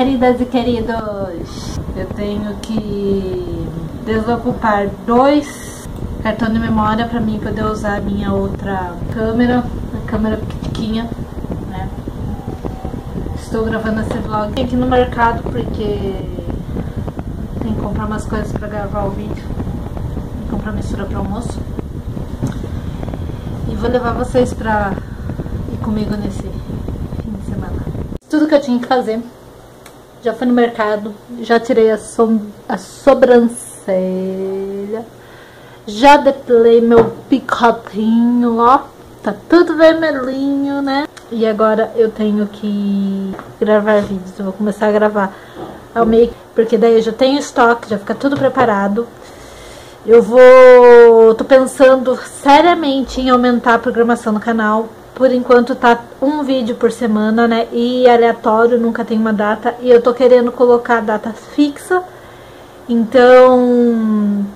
queridas e queridos, eu tenho que desocupar dois cartões de memória para mim poder usar a minha outra câmera, a câmera pequenininha, né? Estou gravando esse vlog aqui no mercado porque tem que comprar umas coisas para gravar o vídeo, e comprar mistura para almoço. E vou levar vocês pra ir comigo nesse fim de semana. Tudo que eu tinha que fazer já fui no mercado, já tirei a, som a sobrancelha, já depilei meu picotinho, ó. Tá tudo vermelhinho, né? E agora eu tenho que gravar vídeos. Eu vou começar a gravar ao meio, porque daí eu já tenho estoque, já fica tudo preparado. Eu vou. tô pensando seriamente em aumentar a programação no canal por enquanto tá um vídeo por semana, né? E aleatório, nunca tem uma data. E eu tô querendo colocar data fixa. Então,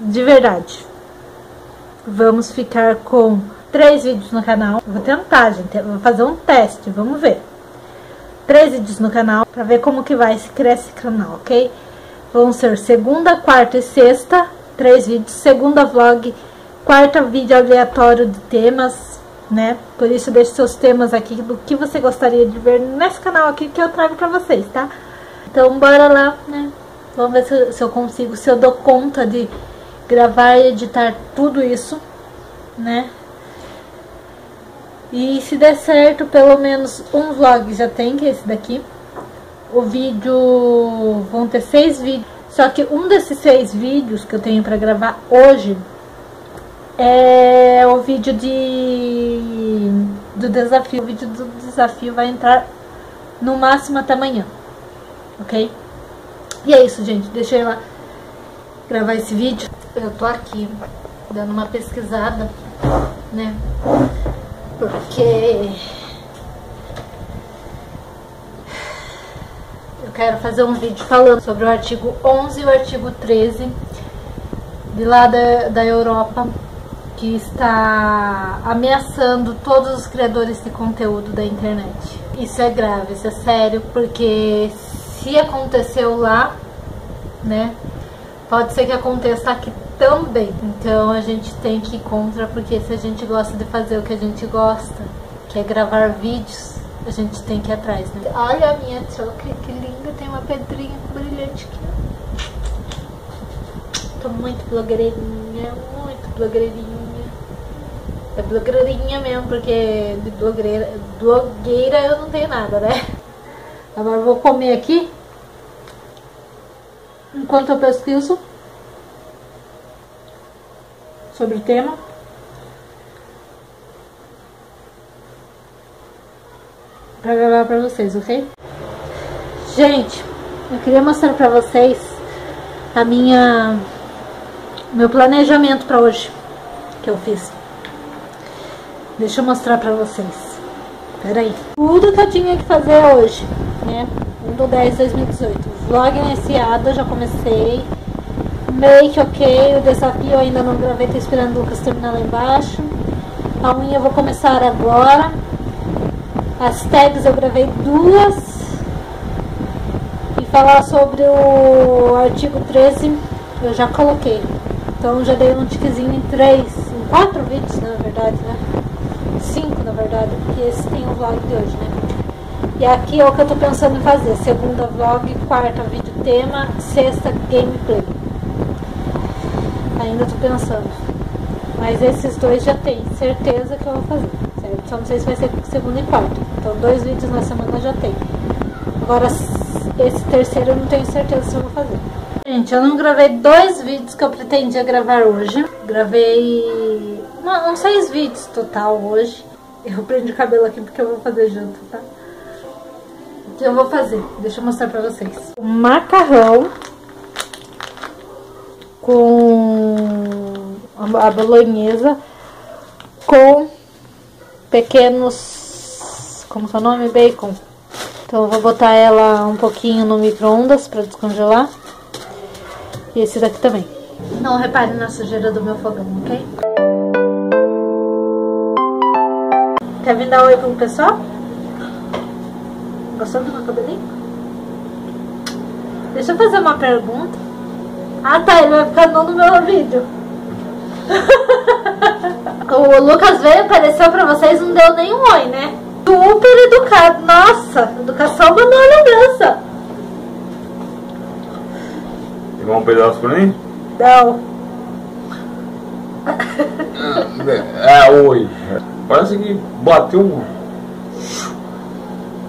de verdade, vamos ficar com três vídeos no canal. vou tentar, gente. vou fazer um teste, vamos ver. Três vídeos no canal pra ver como que vai se cresce esse canal, ok? Vão ser segunda, quarta e sexta, três vídeos. Segunda vlog, quarta vídeo aleatório de temas né? Por isso deixe seus temas aqui do que você gostaria de ver nesse canal aqui que eu trago pra vocês, tá? Então bora lá, né? Vamos ver se, se eu consigo, se eu dou conta de gravar e editar tudo isso, né? E se der certo, pelo menos um vlog já tem, que é esse daqui. O vídeo... vão ter seis vídeos. Só que um desses seis vídeos que eu tenho pra gravar hoje é o vídeo de do desafio. O vídeo do desafio vai entrar no máximo até amanhã, ok? E é isso, gente. Deixa eu lá gravar esse vídeo. Eu tô aqui dando uma pesquisada, né? Porque eu quero fazer um vídeo falando sobre o artigo 11 e o artigo 13 de lá da, da Europa que está ameaçando todos os criadores de conteúdo da internet. Isso é grave, isso é sério, porque se aconteceu lá, né, pode ser que aconteça aqui também. Então a gente tem que ir contra, porque se a gente gosta de fazer o que a gente gosta, que é gravar vídeos, a gente tem que ir atrás, né? Olha a minha choca, que linda, tem uma pedrinha brilhante aqui. Tô muito blogueirinha, muito blogueirinha. É blogueirinha mesmo, porque de blogueira, blogueira eu não tenho nada, né? Agora vou comer aqui. Enquanto eu pesquiso sobre o tema. Pra gravar pra vocês, ok? Gente, eu queria mostrar pra vocês a minha meu planejamento pra hoje que eu fiz. Deixa eu mostrar pra vocês. Pera aí. Tudo que eu tinha que fazer hoje, né? 1 do 10 de 2018. Vlog iniciado, já comecei. Make ok. O desafio ainda não gravei, tô esperando o Lucas terminar lá embaixo. A unha eu vou começar agora. As tags eu gravei duas. E falar sobre o artigo 13 eu já coloquei. Então já dei um tiquezinho em três, em quatro vídeos na verdade, né? Verdade, porque esse tem o vlog de hoje, né? E aqui é o que eu tô pensando em fazer. Segunda vlog, quarta vídeo tema, sexta gameplay. Ainda tô pensando. Mas esses dois já tem, certeza que eu vou fazer. Certo? Só não sei se vai ser segunda e quarta. Então dois vídeos na semana já tem. Agora esse terceiro eu não tenho certeza se eu vou fazer. Gente, eu não gravei dois vídeos que eu pretendia gravar hoje. Gravei uma, uns seis vídeos total hoje. Eu prendi o cabelo aqui porque eu vou fazer junto, tá? O que eu vou fazer? Deixa eu mostrar pra vocês. O macarrão com a bolonhesa com pequenos... Como é o nome? Bacon. Então eu vou botar ela um pouquinho no micro-ondas pra descongelar. E esse daqui também. Não repare na sujeira do meu fogão, ok? Quer vir dar oi pro pessoal? Gostou do meu cabelinho? Deixa eu fazer uma pergunta. Ah tá, ele vai ficar no meu vídeo. o Lucas veio, apareceu pra vocês, não deu nenhum oi, né? Super educado. Nossa, educação mandou uma lembrança. Igual um pedaço pra mim? Não. É, oi. Parece que bateu um.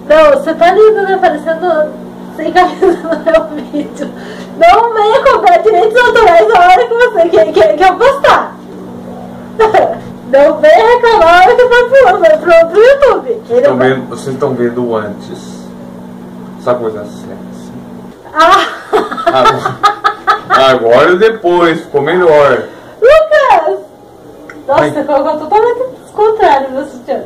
Não, você tá lindo, né? Parecendo sem camisa no meu vídeo. Não venha cobrar direitos autorais na hora que você quer, quer, quer postar. Não venha reclamar na hora que eu for pro, pro, pro YouTube. Tão vai- vendo, vocês estão vendo antes. Essa coisa sexy. Ah, Agora, agora e depois, ficou melhor. Lucas! Nossa, Ai. você colocou totalmente contrário meu sutiã.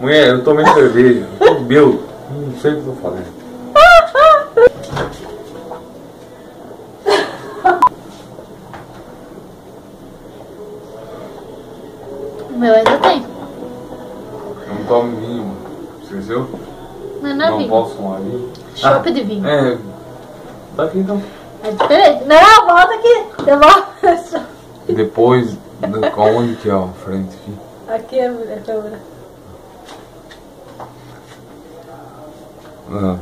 Mulher, eu tomei cerveja, eu tô bêbado. Não sei o que eu falando. O meu ainda tem. Eu não tomo vinho, mano. Esqueceu? Mas não é não vinho. posso tomar vinho. Chopp de vinho. É. Tá aqui então. É diferente. Não, volta aqui. Devolve. Depois, onde que é a frente aqui? Aqui é a câmera. Ah.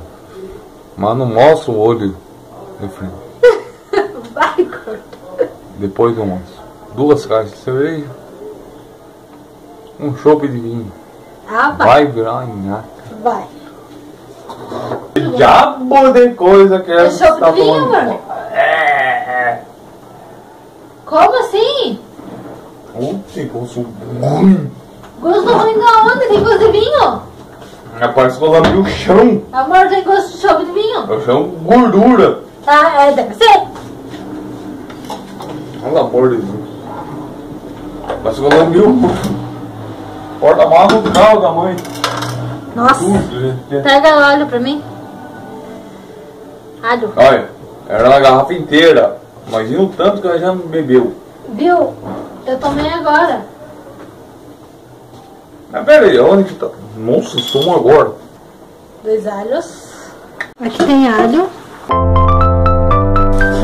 Mas não mostra o olho de frente. Vai, corta. Depois eu mostro. Duas caixas de cerveja. Um chopp de vinho. Ah, vai. Vai virar nhaca. Vai. Diabo de coisa que É essa chopp de vinho, amor? É. Como assim? Ontem, gosto ruim. Gosto ruim da onde? Tem gosto de vinho? É, Parece que eu lambi o chão. Amor, tem gosto de chopp de vinho? O chão gordura. Ah, é, deve ser. Pelo amor de Deus. Que eu lambi o porta-malas do carro da mãe. Nossa. Tudo, gente. Pega alho pra mim. Alho. Olha, era na garrafa inteira. Imagina o tanto que ela já bebeu. Viu? Eu tomei agora. Mas pera aí, onde que tá? Nossa, estou agora. Dois alhos. Aqui tem alho.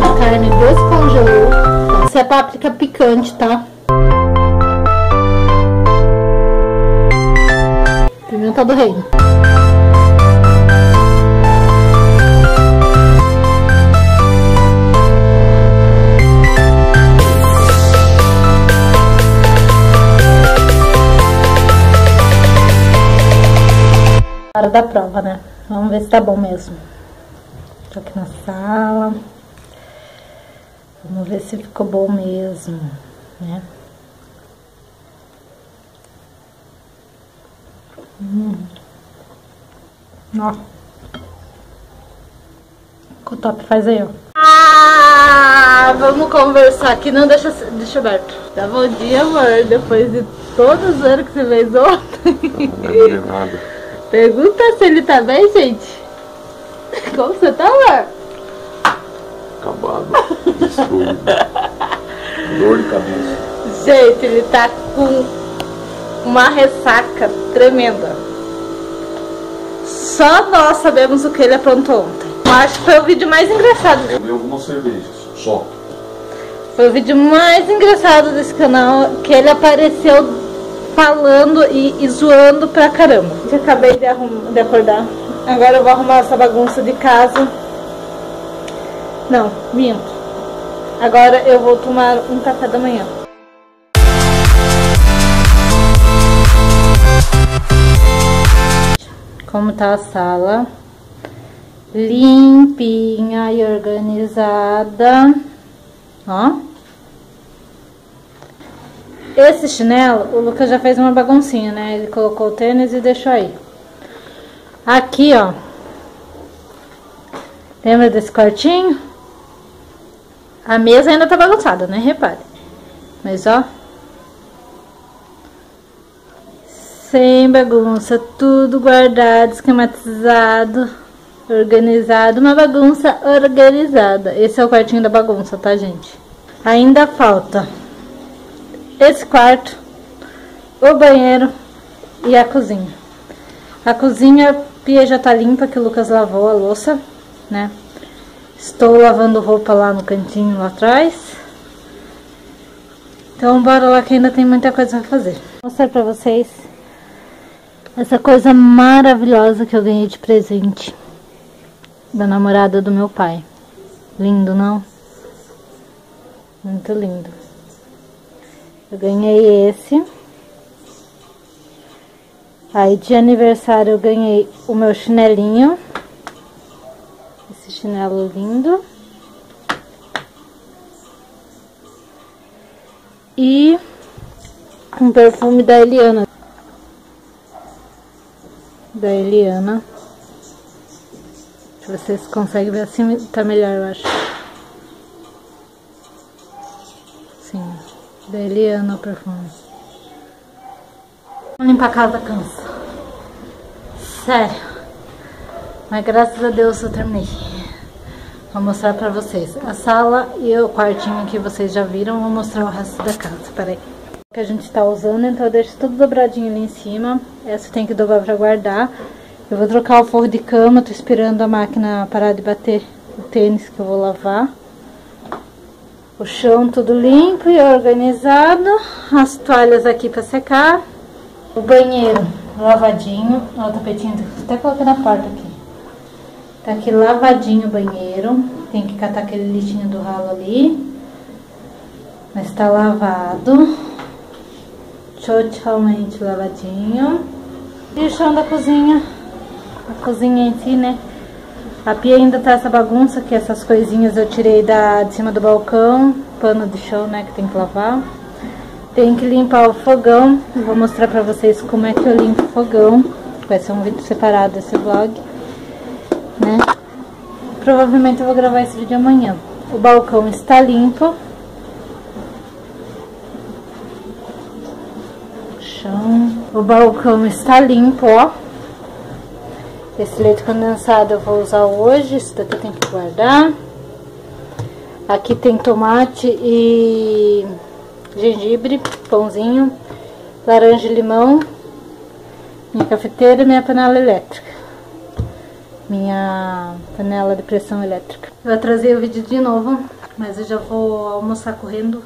A carne descongelou. Essa é páprica picante, tá? Pimenta do reino. Hora da prova, né? Vamos ver se tá bom mesmo. Tô aqui na sala. Vamos ver se ficou bom mesmo, né? Hum. Ó. O top faz aí, ó. Ah, vamos conversar aqui. Não, deixa, deixa aberto. Tá bom dia, amor. Depois de todos os anos que você fez ontem. Não nada. Pergunta se ele tá bem, gente. Como você tá, amor? Acabado. Destruído. Dor de cabeça. Gente, ele tá com uma ressaca tremenda. Só nós sabemos o que ele aprontou ontem. Eu acho que foi o vídeo mais engraçado. Eu bebi algumas cervejas, só. Foi o vídeo mais engraçado desse canal que ele apareceu falando e, e zoando pra caramba. Eu acabei de, arrum- de acordar. Agora eu vou arrumar essa bagunça de casa. Não, minto. Agora eu vou tomar um café da manhã. Como tá a sala? Limpinha e organizada. Ó. Esse chinelo, o Lucas já fez uma baguncinha, né? Ele colocou o tênis e deixou aí. Aqui, ó. Lembra desse quartinho? A mesa ainda tá bagunçada, né? Repare. Mas, ó. Sem bagunça, tudo guardado, esquematizado, organizado. Uma bagunça organizada. Esse é o quartinho da bagunça, tá, gente? Ainda falta esse quarto, o banheiro e a cozinha. A cozinha, a pia já tá limpa, que o Lucas lavou a louça. né? Estou lavando roupa lá no cantinho lá atrás. Então bora lá que ainda tem muita coisa pra fazer. Vou mostrar pra vocês essa coisa maravilhosa que eu ganhei de presente da namorada do meu pai. Lindo, não? Muito lindo. Eu ganhei esse. Aí de aniversário eu ganhei o meu chinelinho. Esse chinelo lindo. E um perfume da Eliana. Da Eliana. Se vocês conseguem ver assim, tá melhor, eu acho. Eliana o perfume. Limpar a casa cansa. Sério. Mas graças a Deus eu terminei. Vou mostrar pra vocês. A sala e o quartinho que vocês já viram. Vou mostrar o resto da casa. Peraí. Que a gente tá usando, então eu deixo tudo dobradinho ali em cima. Essa tem que dobrar pra guardar. Eu vou trocar o forro de cama. Tô esperando a máquina parar de bater o tênis que eu vou lavar. O chão tudo limpo e organizado. As toalhas aqui pra secar. O banheiro lavadinho. Ó, o tapetinho. Até coloquei na porta aqui. Tá aqui lavadinho o banheiro. Tem que catar aquele lixinho do ralo ali. Mas tá lavado. Totalmente lavadinho. E o chão da cozinha. A cozinha em si, né? A pia ainda tá essa bagunça, que essas coisinhas eu tirei da, de cima do balcão. Pano de chão, né? Que tem que lavar. Tem que limpar o fogão. Vou mostrar pra vocês como é que eu limpo o fogão. Vai ser um vídeo separado desse vlog né? Provavelmente eu vou gravar esse vídeo amanhã. O balcão está limpo. Chão. O balcão está limpo, ó. Esse leite condensado eu vou usar hoje. Isso daqui tem que guardar. Aqui tem tomate e gengibre, pãozinho, laranja e limão, minha cafeteira e minha panela elétrica minha panela de pressão elétrica. Eu atrasei o vídeo de novo, mas eu já vou almoçar correndo,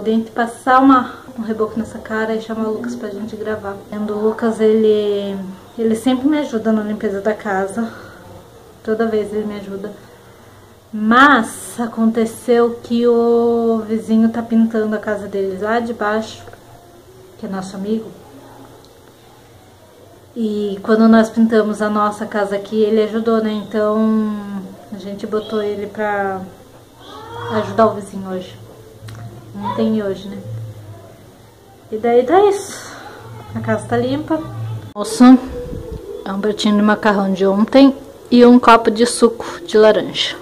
dente, passar uma, um reboco nessa cara e chamar o Lucas pra gente gravar. O Lucas, ele, ele sempre me ajuda na limpeza da casa, toda vez ele me ajuda. Mas aconteceu que o vizinho tá pintando a casa deles lá de baixo, que é nosso amigo. E quando nós pintamos a nossa casa aqui, ele ajudou, né? Então a gente botou ele pra ajudar o vizinho hoje. Não tem hoje, né? E daí tá isso. A casa tá limpa. Almoço é um pratinho de macarrão de ontem e um copo de suco de laranja.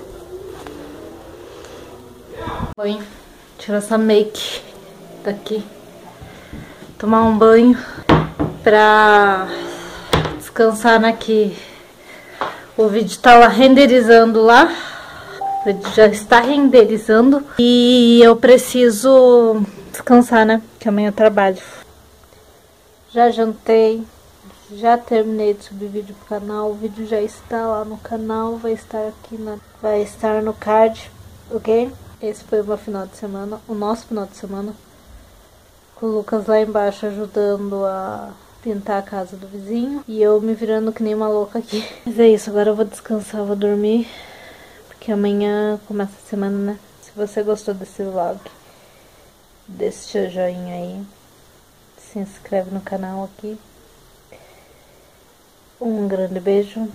Oi, tirar essa make daqui. Tomar um banho pra descansar aqui. O vídeo tá lá renderizando lá. Já está renderizando. E eu preciso descansar, né? Que amanhã eu trabalho. Já jantei. Já terminei de subir vídeo pro canal. O vídeo já está lá no canal. Vai estar aqui na. Vai estar no card. Ok? Esse foi o meu final de semana. O nosso final de semana. Com o Lucas lá embaixo ajudando a pintar a casa do vizinho. E eu me virando que nem uma louca aqui. Mas é isso, agora eu vou descansar, vou dormir. Porque amanhã começa a semana, né? Se você gostou desse vlog, deixa seu joinha aí. Se inscreve no canal aqui. Um grande beijo.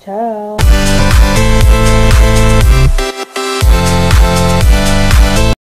Tchau.